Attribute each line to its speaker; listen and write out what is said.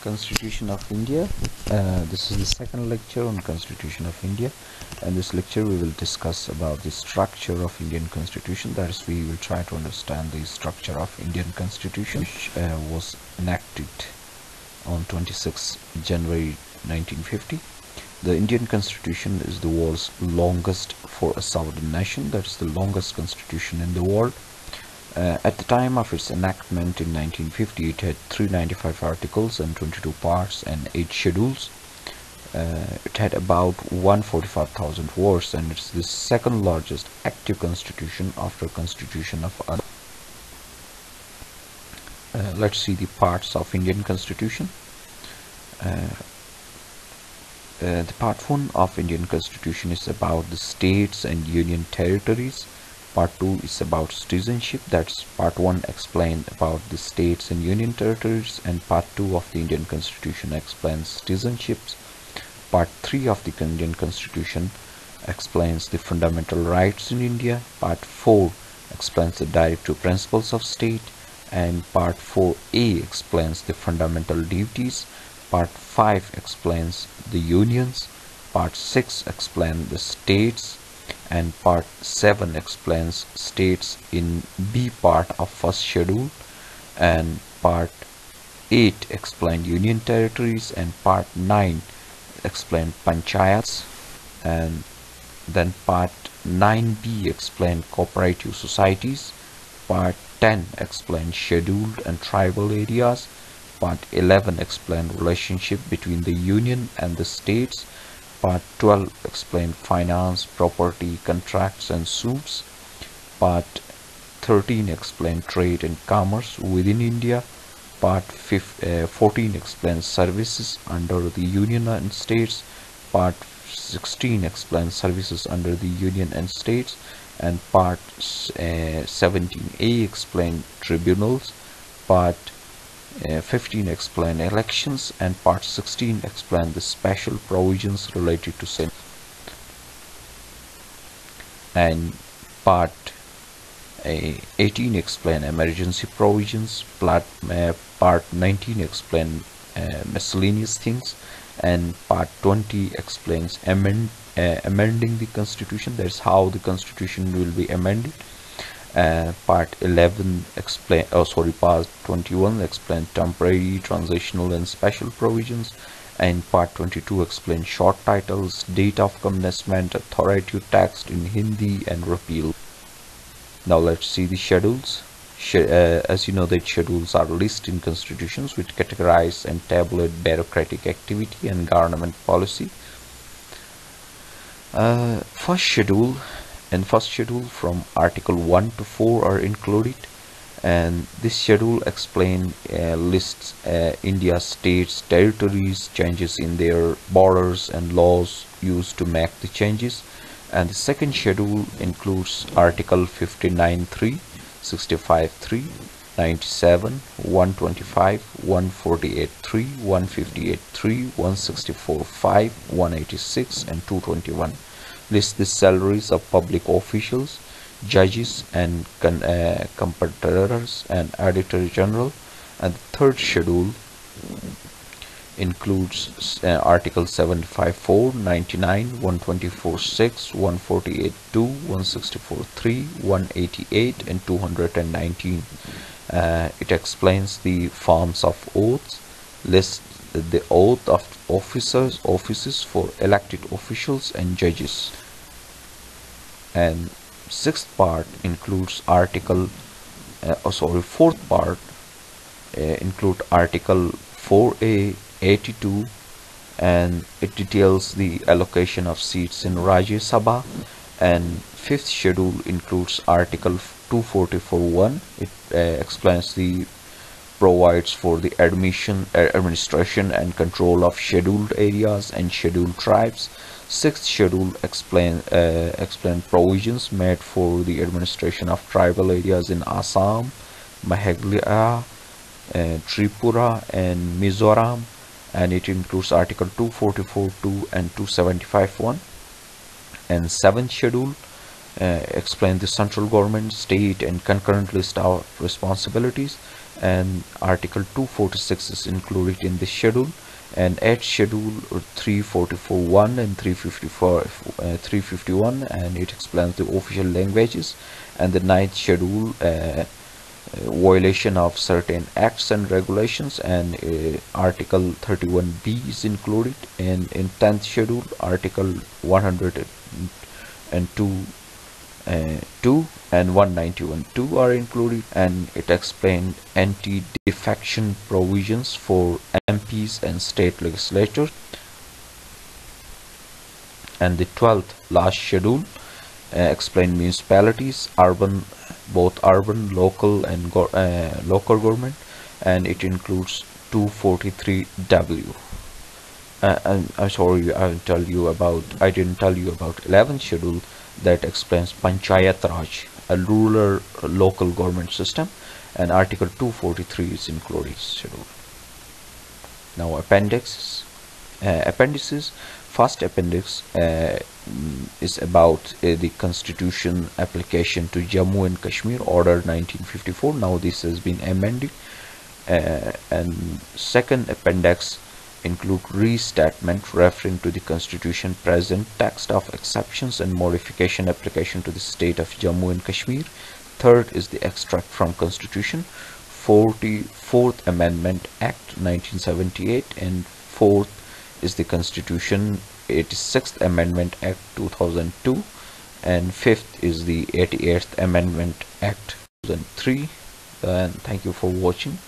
Speaker 1: Constitution of India. Uh, this is the second lecture on Constitution of India. And this lecture we will discuss about the structure of Indian Constitution. That is, we will try to understand the structure of Indian Constitution, which uh, was enacted on 26 January 1950. The Indian Constitution is the world's longest for a sovereign nation. That is the longest constitution in the world. Uh, at the time of its enactment in 1950, it had 395 articles and 22 parts and 8 schedules. Uh, it had about 145,000 words and it's the second largest active constitution after constitution of uh, let's see the parts of Indian constitution. Uh, uh, the part 1 of Indian constitution is about the states and union territories part 2 is about citizenship. That's part 1 explained about the states and union territories. And part 2 of the Indian constitution explains citizenships. Part 3 of the Indian constitution explains the fundamental rights in India. Part 4 explains the directive principles of state. And part 4a explains the fundamental duties. Part 5 explains the unions, Part 6 explains the states, and Part 7 explains states in B part of first schedule, and Part 8 explains union territories, and Part 9 explains panchayats, and then Part 9b explains cooperative societies, Part 10 explains scheduled and tribal areas, Part 11 explain relationship between the union and the states. Part 12 explain finance, property, contracts and suits. Part 13 explain trade and commerce within India. Part 15, uh, 14 explains services under the union and states. Part 16 explains services under the union and states. And part uh, 17a explain tribunals. Part uh, 15 explain elections and part 16 explain the special provisions related to sin and part uh, 18 explain emergency provisions part, uh, part 19 explain miscellaneous things and part 20 explains amend, amending the constitution that's how the constitution will be amended uh, part 11 explain oh sorry part 21 explain temporary transitional and special provisions. And part 22 explain short titles date of commencement authoritative text in hindi and repeal. Now let's see the schedules. Uh, as you know the schedules are listed in constitutions which categorize and tabulate bureaucratic activity and government policy. Uh, first schedule and first schedule from article 1 to 4 are included. And this schedule explain uh, lists uh, India's states territories changes in their borders and laws used to make the changes. And the second schedule includes article 59.3 65.3 97 125 148.3 158.3 164.5 186 and 221 list the salaries of public officials, judges and uh, comptrollers and auditor general. And the third schedule includes uh, article 754 99 124 6 148 2 164 3 188 and 219 uh, it explains the forms of oaths lists the oath of officers offices for elected officials and judges. And sixth part includes article uh, oh, sorry fourth part uh, include article 4a 82 and it details the allocation of seats in Rajya Sabha. And fifth schedule includes article 244.1 it uh, explains the provides for the admission, administration and control of scheduled areas and scheduled tribes. Sixth schedule explain uh, explain provisions made for the administration of tribal areas in Assam, Meghalaya, uh, Tripura and Mizoram and it includes article 244.2 and 275.1 and seventh schedule uh, explain the central government, state and concurrent list of responsibilities and article 246 is included in the schedule. And at schedule 344.1 and 354 uh, 351 and it explains the official languages. And the ninth schedule uh, violation of certain acts and regulations. And uh, article 31b is included. And in 10th schedule article 102 uh, 2 and 191 2 are included and it explained anti-defection provisions for MPs and state legislators and the 12th last schedule uh, explained municipalities urban both urban local and go uh, local government and it includes 243w uh, and I'm sorry I'll tell you about I didn't tell you about 11th schedule that explains Panchayat Raj, a rural local government system, and Article 243 is included schedule. Now appendixes. Uh, appendices. First appendix uh, is about uh, the Constitution application to Jammu and Kashmir Order 1954. Now this has been amended. Uh, and second appendix include restatement referring to the constitution present text of exceptions and modification application to the state of Jammu and Kashmir. Third is the extract from constitution. 44th amendment act 1978 and fourth is the constitution 86th amendment act 2002 and fifth is the 88th amendment act 2003 and thank you for watching